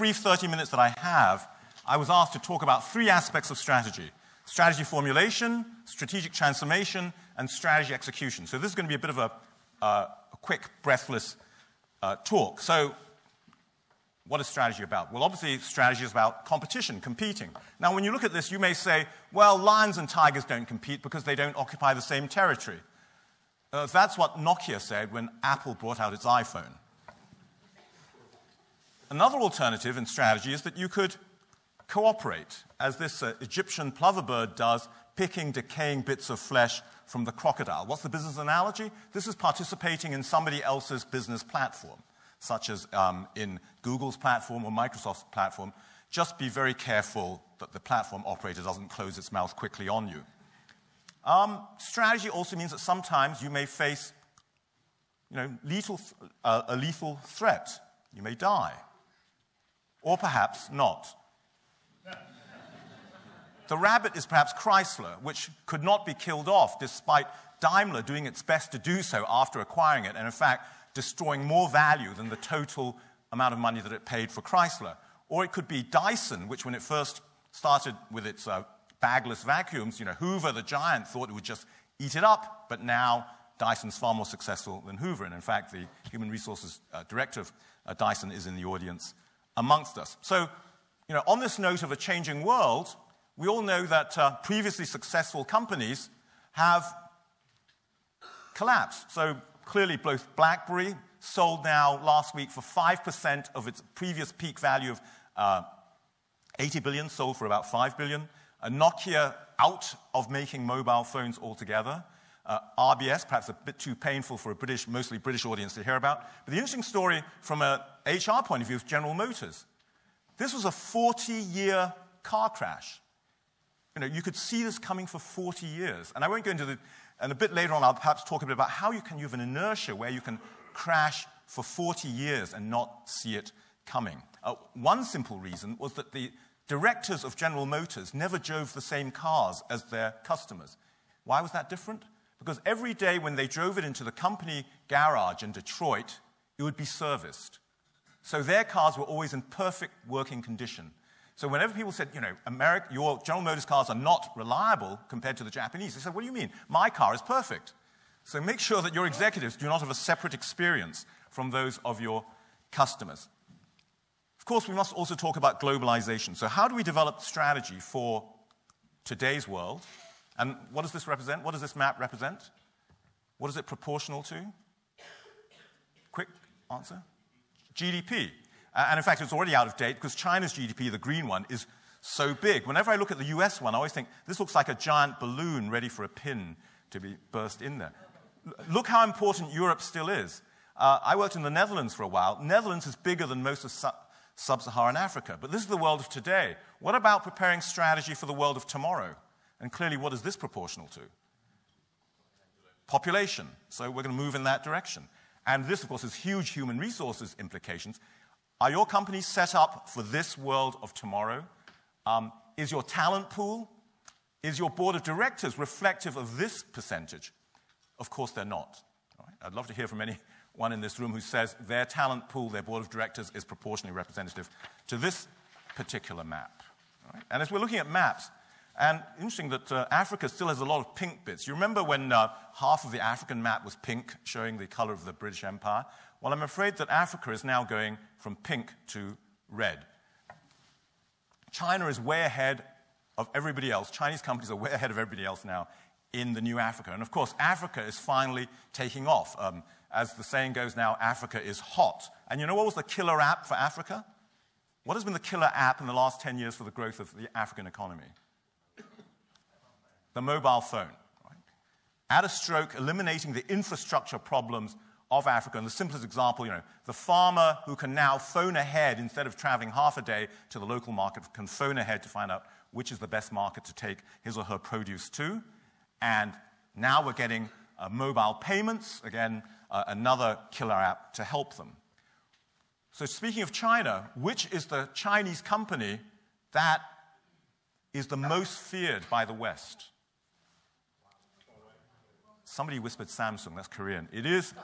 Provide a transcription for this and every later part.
brief 30 minutes that I have, I was asked to talk about three aspects of strategy strategy formulation, strategic transformation, and strategy execution. So, this is going to be a bit of a, uh, a quick, breathless uh, talk. So, what is strategy about? Well, obviously, strategy is about competition, competing. Now, when you look at this, you may say, well, lions and tigers don't compete because they don't occupy the same territory. Uh, that's what Nokia said when Apple brought out its iPhone. Another alternative in strategy is that you could cooperate, as this uh, Egyptian plover bird does, picking decaying bits of flesh from the crocodile. What's the business analogy? This is participating in somebody else's business platform, such as um, in Google's platform or Microsoft's platform. Just be very careful that the platform operator doesn't close its mouth quickly on you. Um, strategy also means that sometimes you may face you know, lethal, uh, a lethal threat. You may die. Or perhaps not. The rabbit is perhaps Chrysler, which could not be killed off despite Daimler doing its best to do so after acquiring it, and in fact, destroying more value than the total amount of money that it paid for Chrysler. Or it could be Dyson, which, when it first started with its uh, bagless vacuums, you know, Hoover the giant thought it would just eat it up, but now Dyson's far more successful than Hoover. And in fact, the human resources uh, director of uh, Dyson is in the audience amongst us. So, you know, on this note of a changing world, we all know that uh, previously successful companies have collapsed. So clearly, both BlackBerry sold now last week for 5% of its previous peak value of uh, 80 billion, sold for about 5 billion. A Nokia out of making mobile phones altogether. Uh, RBS, perhaps a bit too painful for a British, mostly British audience to hear about. But the interesting story from an HR point of view is General Motors. This was a 40 year car crash. You know, you could see this coming for 40 years. And I won't go into the, and a bit later on, I'll perhaps talk a bit about how you can have an inertia where you can crash for 40 years and not see it coming. Uh, one simple reason was that the directors of General Motors never drove the same cars as their customers. Why was that different? Because every day when they drove it into the company garage in Detroit, it would be serviced. So their cars were always in perfect working condition. So whenever people said, you know, America, your General Motors cars are not reliable compared to the Japanese, they said, what do you mean? My car is perfect. So make sure that your executives do not have a separate experience from those of your customers. Of course, we must also talk about globalization. So how do we develop strategy for today's world? And what does this represent? What does this map represent? What is it proportional to? Quick answer. GDP. Uh, and in fact, it's already out of date because China's GDP, the green one, is so big. Whenever I look at the US one, I always think this looks like a giant balloon ready for a pin to be burst in there. Look how important Europe still is. Uh, I worked in the Netherlands for a while. Netherlands is bigger than most of sub Saharan Africa. But this is the world of today. What about preparing strategy for the world of tomorrow? And clearly, what is this proportional to? Population. So we're going to move in that direction. And this, of course, has huge human resources implications. Are your companies set up for this world of tomorrow? Um, is your talent pool, is your board of directors reflective of this percentage? Of course, they're not. Right? I'd love to hear from anyone in this room who says their talent pool, their board of directors, is proportionally representative to this particular map. Right? And as we're looking at maps, and interesting that uh, Africa still has a lot of pink bits. You remember when uh, half of the African map was pink, showing the color of the British Empire? Well, I'm afraid that Africa is now going from pink to red. China is way ahead of everybody else. Chinese companies are way ahead of everybody else now in the new Africa. And of course, Africa is finally taking off. Um, as the saying goes now, Africa is hot. And you know what was the killer app for Africa? What has been the killer app in the last 10 years for the growth of the African economy? The mobile phone. At a stroke, eliminating the infrastructure problems of Africa. And the simplest example, you know, the farmer who can now phone ahead instead of traveling half a day to the local market, can phone ahead to find out which is the best market to take his or her produce to. And now we're getting uh, mobile payments, again, uh, another killer app to help them. So, speaking of China, which is the Chinese company that is the most feared by the West? Somebody whispered Samsung, that's Korean. It is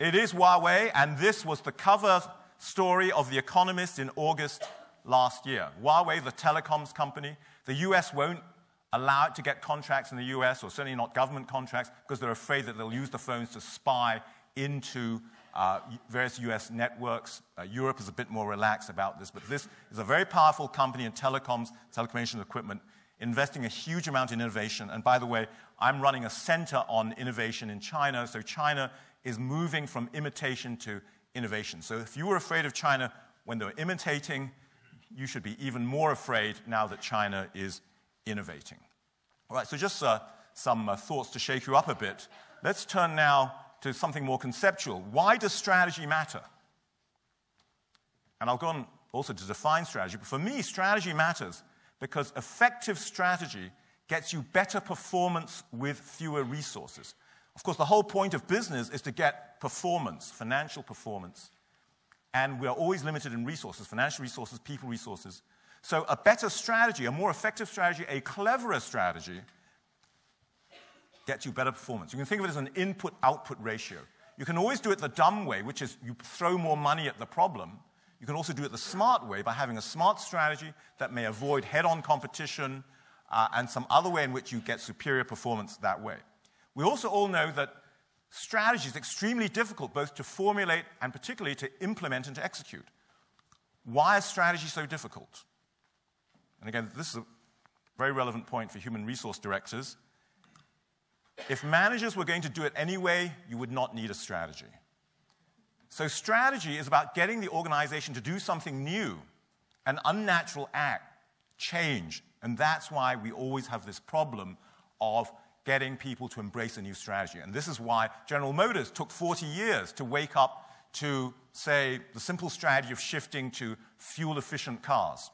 it is Huawei, and this was the cover story of The Economist in August last year. Huawei, the telecoms company, the US won't allow it to get contracts in the US, or certainly not government contracts, because they're afraid that they'll use the phones to spy into uh, various US networks. Uh, Europe is a bit more relaxed about this, but this is a very powerful company in telecoms, telecommunications equipment, investing a huge amount in innovation. And by the way, I'm running a center on innovation in China, so China is moving from imitation to innovation. So if you were afraid of China when they were imitating, you should be even more afraid now that China is innovating. All right, so just uh, some uh, thoughts to shake you up a bit. Let's turn now to something more conceptual. Why does strategy matter? And I'll go on also to define strategy, but for me, strategy matters because effective strategy gets you better performance with fewer resources. Of course, the whole point of business is to get performance, financial performance. And we are always limited in resources financial resources, people resources. So, a better strategy, a more effective strategy, a cleverer strategy gets you better performance. You can think of it as an input output ratio. You can always do it the dumb way, which is you throw more money at the problem. You can also do it the smart way by having a smart strategy that may avoid head on competition uh, and some other way in which you get superior performance that way. We also all know that strategy is extremely difficult both to formulate and particularly to implement and to execute. Why is strategy so difficult? And again, this is a very relevant point for human resource directors. If managers were going to do it anyway, you would not need a strategy. So, strategy is about getting the organization to do something new, an unnatural act, change. And that's why we always have this problem of getting people to embrace a new strategy. And this is why General Motors took 40 years to wake up to, say, the simple strategy of shifting to fuel efficient cars.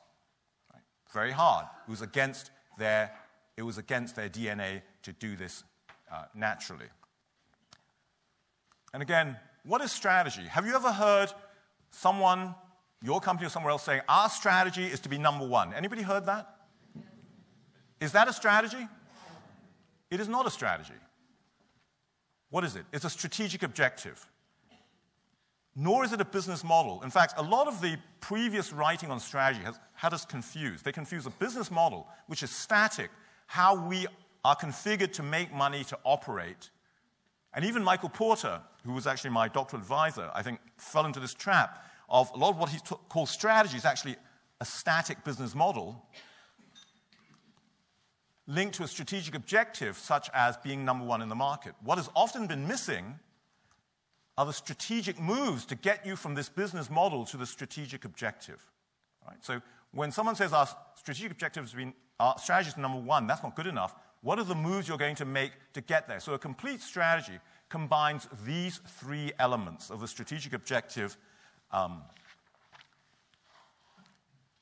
Very hard. It was against their, it was against their DNA to do this uh, naturally. And again, what is strategy? Have you ever heard someone, your company or somewhere else, saying, Our strategy is to be number one? Anybody heard that? Is that a strategy? It is not a strategy. What is it? It's a strategic objective. Nor is it a business model. In fact, a lot of the previous writing on strategy has had us confused. They confuse a business model, which is static, how we are configured to make money to operate. And even Michael Porter, who was actually my doctoral advisor, I think fell into this trap of a lot of what he t- calls strategy is actually a static business model linked to a strategic objective, such as being number one in the market. What has often been missing are the strategic moves to get you from this business model to the strategic objective. Right? So when someone says our strategic objective has been, our strategy is number one, that's not good enough. What are the moves you're going to make to get there? So a complete strategy combines these three elements of the strategic objective um,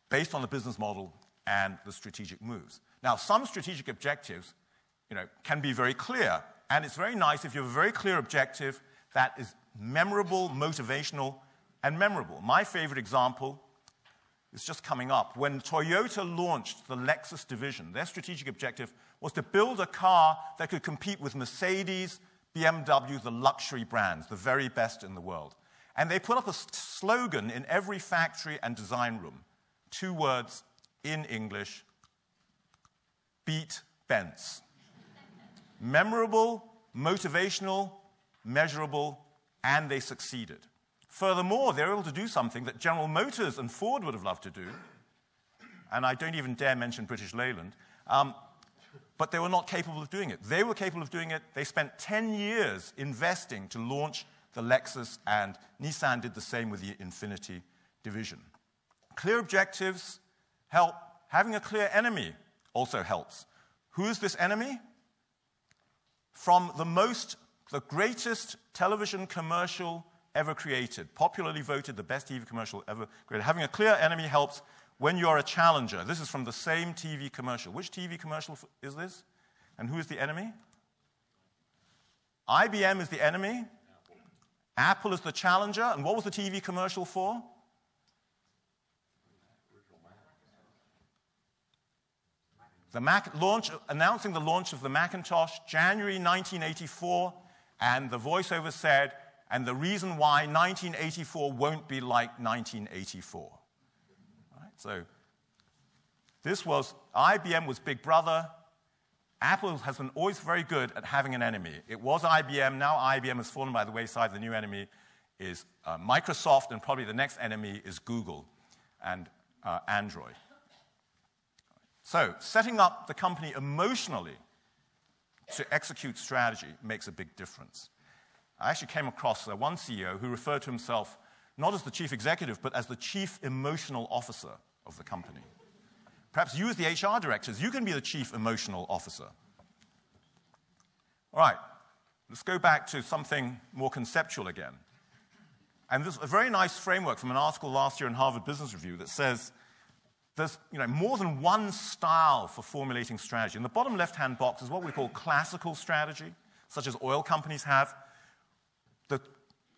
based on the business model and the strategic moves. Now, some strategic objectives you know, can be very clear, and it's very nice if you have a very clear objective that is memorable, motivational, and memorable. My favorite example is just coming up. When Toyota launched the Lexus division, their strategic objective was to build a car that could compete with Mercedes, BMW, the luxury brands, the very best in the world. And they put up a slogan in every factory and design room two words in English beat Benz. Memorable, motivational, measurable, and they succeeded. Furthermore, they were able to do something that General Motors and Ford would have loved to do, and I don't even dare mention British Leyland, um, but they were not capable of doing it. They were capable of doing it. They spent 10 years investing to launch the Lexus, and Nissan did the same with the Infiniti division. Clear objectives help. Having a clear enemy also helps. Who is this enemy? From the most, the greatest television commercial ever created, popularly voted the best TV commercial ever created. Having a clear enemy helps when you're a challenger. This is from the same TV commercial. Which TV commercial is this? And who is the enemy? IBM is the enemy. Apple is the challenger. And what was the TV commercial for? the Mac launch, announcing the launch of the Macintosh, January 1984, and the voiceover said, and the reason why 1984 won't be like 1984. So, this was, IBM was Big Brother. Apple has been always very good at having an enemy. It was IBM, now IBM has fallen by the wayside. The new enemy is uh, Microsoft, and probably the next enemy is Google and uh, Android. So, setting up the company emotionally to execute strategy makes a big difference. I actually came across uh, one CEO who referred to himself not as the chief executive, but as the chief emotional officer of the company. Perhaps you, as the HR directors, you can be the chief emotional officer. All right, let's go back to something more conceptual again. And there's a very nice framework from an article last year in Harvard Business Review that says there's you know, more than one style for formulating strategy. In the bottom left hand box is what we call classical strategy, such as oil companies have. The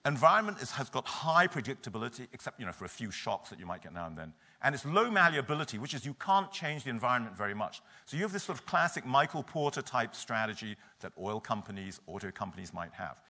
environment is, has got high predictability, except you know, for a few shocks that you might get now and then. And it's low malleability, which is you can't change the environment very much. So you have this sort of classic Michael Porter type strategy that oil companies, auto companies might have.